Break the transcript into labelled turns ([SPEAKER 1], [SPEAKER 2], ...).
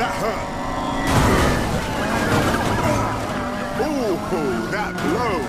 [SPEAKER 1] Ooh, that blow.